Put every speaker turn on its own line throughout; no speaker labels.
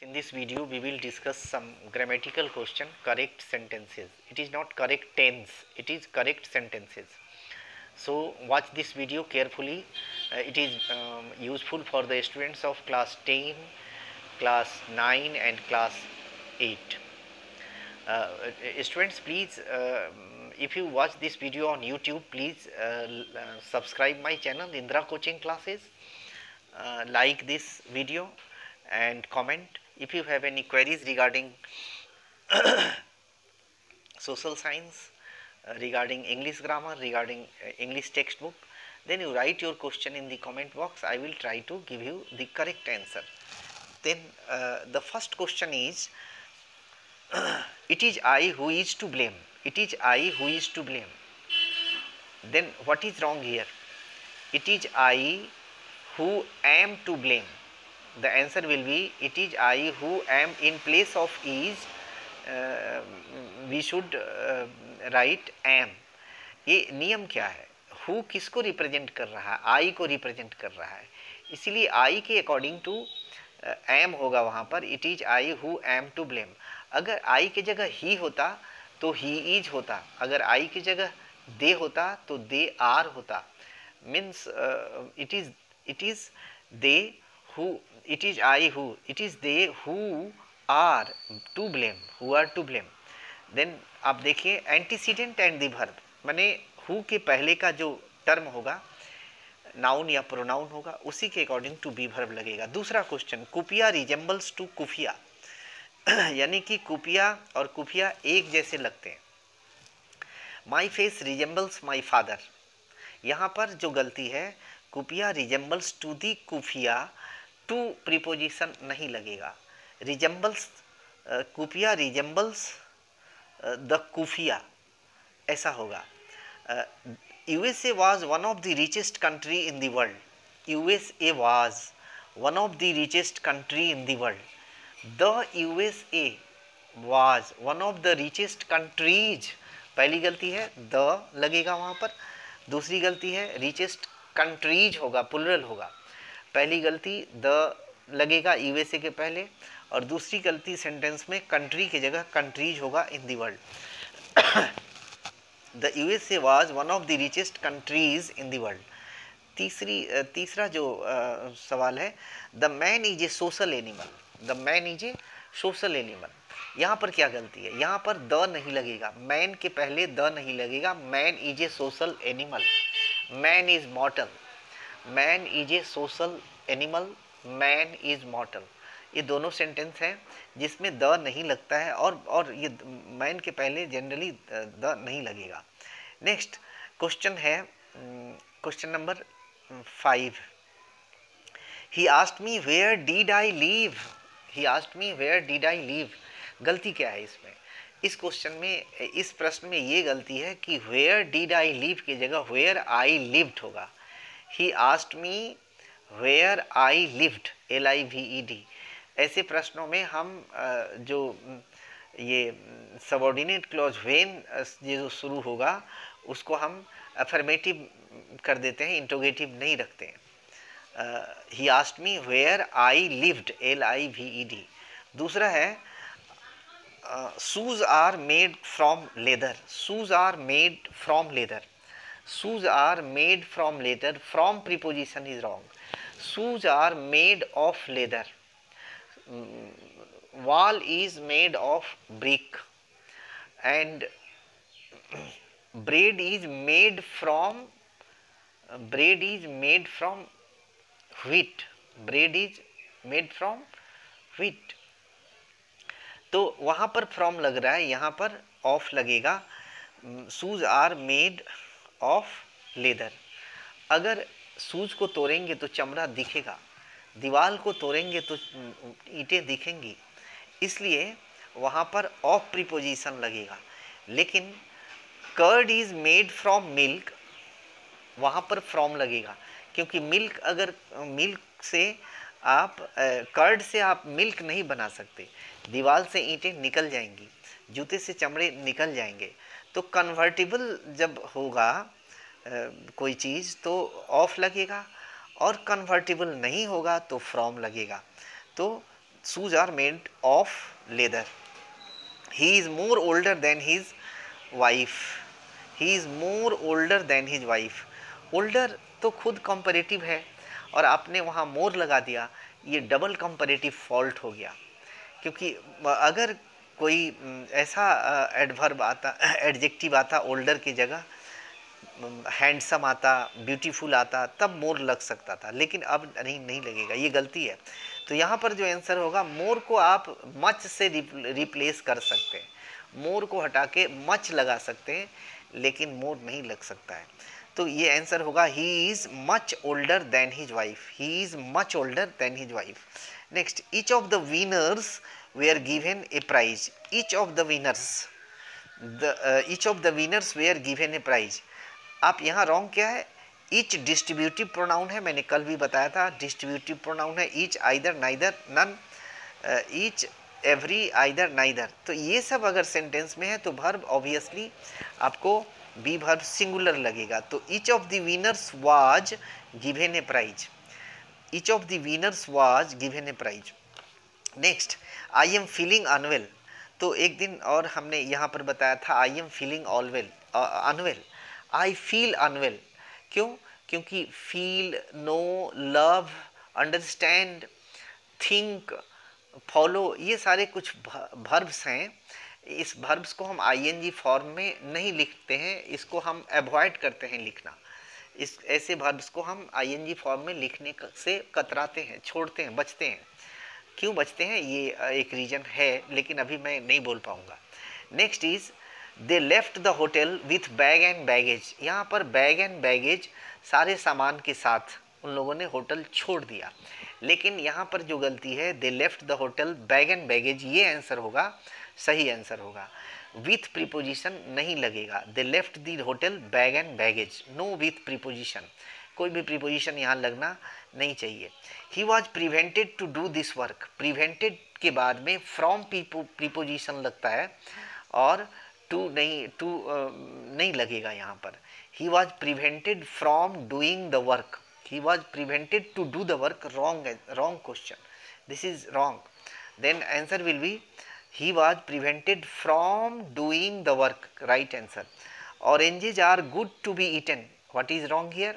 In this video, we will discuss some grammatical question, correct sentences. It is not correct tense, it is correct sentences. So, watch this video carefully. Uh, it is um, useful for the students of class 10, class 9 and class 8. Uh, uh, students, please, uh, if you watch this video on YouTube, please uh, uh, subscribe my channel Indra Coaching Classes. Like this video and comment if you have any queries regarding social science uh, regarding english grammar regarding uh, english textbook then you write your question in the comment box. I will try to give you the correct answer. Then uh, the first question is it is i who is to blame. It is i who is to blame. Then what is wrong here? It is i who am to blame the answer will be it is i who am in place of is uh, we should uh, write am. ये नियम क्या है? Who किसको represent कर रहा है? आई को represent कर रहा है। इसीलिए आई के अकॉर्डिंग टू एम होगा वहाँ पर it is I who am to blame अगर आई की जगह ही होता तो ही इज़ होता. अगर आई की जगह दे होता तो दे आर होता. Means it is it is they who, it is i who, it is they who are to blame, who are to blame. Then आप देखिए एंटीसीडेंट एंड दी वर्ब माने who के पहले का जो टर्म होगा noun या प्रोनाउन होगा, उसी के अकॉर्डिंग टू बी वर्ब लगेगा। दूसरा question Kupiya resembles to Kufiya यानी कि कुपिया और कुफिया एक जैसे लगते हैं। My face resembles my father यहाँ पर जो गलती है कुपिया resembles to the keffiyeh to preposition नहीं लगेगा। Resembles कुपिया resembles the keffiyeh. ऐसा होगा। USA was one of the richest country in the world USA was one of the richest country in the world the USA was one of the richest countries पहली गलती है the लगेगा वहाँ पर। दूसरी गलती है रिचेस्ट कंट्रीज़ होगा पुलरल होगा। पहली गलती द लगेगा यूएसए के पहले और दूसरी गलती सेंटेंस में कंट्री की जगह कंट्रीज़ होगा in the world. The USA was one of the richest countries in the world. तीसरी तीसरा जो uh, सवाल है the man is a social animal. The man is a social animal. यहाँ पर क्या गलती है? यहाँ पर द नहीं लगेगा। मैन के पहले द नहीं लगेगा। Man is a social animal. Man is mortal man is a social animal man is mortal ये दोनों सेंटेंस हैं, जिसमें द नहीं लगता है और और ये मैन के पहले जनरली द नहीं लगेगा। नेक्स्ट क्वेश्चन है question number five he asked me where did I live he asked me where did I live गलती क्या है इसमें? इस क्वेश्चन में, इस प्रश्न में ये गलती है कि वेयर डीड आई लीव की जगह वेयर आई लिव्ड होगा। He asked me where I lived L I V E D ऐसे प्रश्नों में हम जो ये सबॉर्डिनेट क्लॉज वेन ये जो शुरू होगा, उसको हम अफर्मेटिव कर देते हैं इंटोगेटिव नहीं रखते हैं। He asked me where I lived L I V E D दूसरा है shoes are made from leather shoes are made from leather. Shoes are made from leather from preposition is wrong shoes are made of leather wall is made of brick and bread is made from bread is made from wheat bread is made from wheat तो वहाँ पर from लग रहा है यहाँ पर of लगेगा shoes are made of leather अगर सूज को तोड़ेंगे तो चमड़ा दिखेगा दीवार को तोड़ेंगे तो ईंटें दिखेंगी। इसलिए वहाँ पर ऑफ़ प्रीपोजिशन लगेगा। लेकिन curd is made from milk वहाँ पर फ्रॉम लगेगा। क्योंकि मिल्क अगर मिल्क से आप कर्ड से आप मिल्क नहीं बना सकते। दीवार से ईंटें निकल जाएँगी, जूते से चमड़े निकल जाएँगे। तो कन्वर्टिबल जब होगा कोई चीज़ तो ऑफ़ लगेगा और कन्वर्टिबल नहीं होगा तो फ्रॉम लगेगा। तो shoes are made of leather he is more older than his wife he is more older than his wife older तो खुद कंपेरेटिव है और आपने वहाँ मोर लगा दिया, ये डबल कंपेरेटिव फॉल्ट हो गया। क्योंकि अगर कोई ऐसा एडवर्ब आता एडजेक्टिव आता ओल्डर की जगह हैंडसम आता ब्यूटीफुल आता, तब मोर लग सकता था, लेकिन अब नहीं नहीं लगेगा, ये गलती है। तो यहाँ पर जो आंसर होगा मोर को आप मच से रिप्लेस कर सकते हैं। मोर को हटा के मच लगा सकते हैं, लेकिन मोर नहीं लग सकता है। तो ये आंसर होगा he is much older than his wife he is much older than his wife next each of the winners they are given a prize each of the winners the each of the winners they are given a आप यहाँ wrong क्या है? Each distributive pronoun है, मैंने कल भी बताया था डिस्ट्रीब्यूटिव प्रोनाउन है each either neither none each every either neither तो ये सब अगर सेंटेंस में है तो भर्ब ऑब्वियसली आपको बी भर्ब सिंगुलर लगेगा। तो each of the winners was given a prize each of the winners was given a prize next I am feeling unwell तो एक दिन और हमने यहाँ पर बताया था I am feeling all well unwell I feel unwell क्यों? क्योंकि feel no love understand think follow ये सारे कुछ भर्ब्स हैं। इस भर्ब्स को हम आईएनजी फॉर्म में नहीं लिखते हैं, इसको हम अवॉइड करते हैं लिखना। इस, ऐसे भर्ब्स को हम आईएनजी फॉर्म में लिखने से कतराते हैं, छोड़ते हैं, बचते हैं। क्यों बचते हैं, ये एक रीज़न है, लेकिन अभी मैं नहीं बोल पाऊँगा। Next is they left the hotel with bag and baggage यहाँ पर बैग एंड बैगेज सारे सामान के साथ उन लोगों ने होटल छोड़ दिया। लेकिन यहाँ पर जो गलती है they left the hotel bag and baggage ये आंसर होगा, सही आंसर होगा। विथ प्रीपोजिशन नहीं लगेगा। They left the hotel bag and baggage no with preposition कोई भी प्रीपोजिशन यहाँ लगना नहीं चाहिए। He was prevented to do this work prevented के बाद में फ्रॉम प्रीपोजिशन लगता है और टू नहीं टू नहीं लगेगा यहाँ पर। He was prevented from doing the work he was prevented to do the work wrong wrong question this is wrong then answer will be he was prevented from doing the work right answer oranges are good to be eaten. What is wrong here?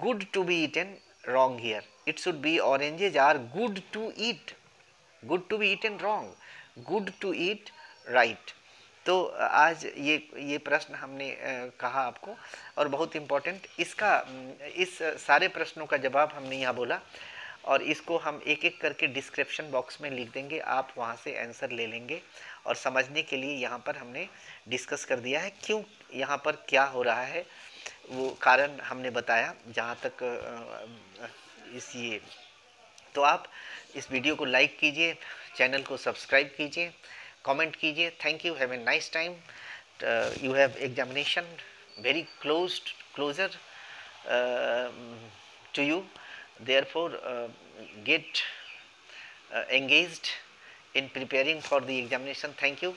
Good to be eaten wrong here. It should be oranges are good to eat. Good to be eaten wrong. Good to eat right. तो आज ये ये प्रश्न हमने कहा आपको और बहुत इम्पोर्टेंट इसका इस सारे प्रश्नों का जवाब हमने यहाँ बोला और इसको हम एक एक करके डिस्क्रिप्शन बॉक्स में लिख देंगे। आप वहाँ से आंसर ले लेंगे और समझने के लिए यहाँ पर हमने डिस्कस कर दिया है क्यों, यहाँ पर क्या हो रहा है। वो कारण हमने बताया जहाँ तक इस ये। तो आप इस वीडियो को लाइक कीजिए, चैनल को सब्सक्राइब कीजिए, कमेंट कीजिए, thank you, have a nice time. You have examination, very close closer to you. Therefore get engaged in preparing for the examination. Thank you.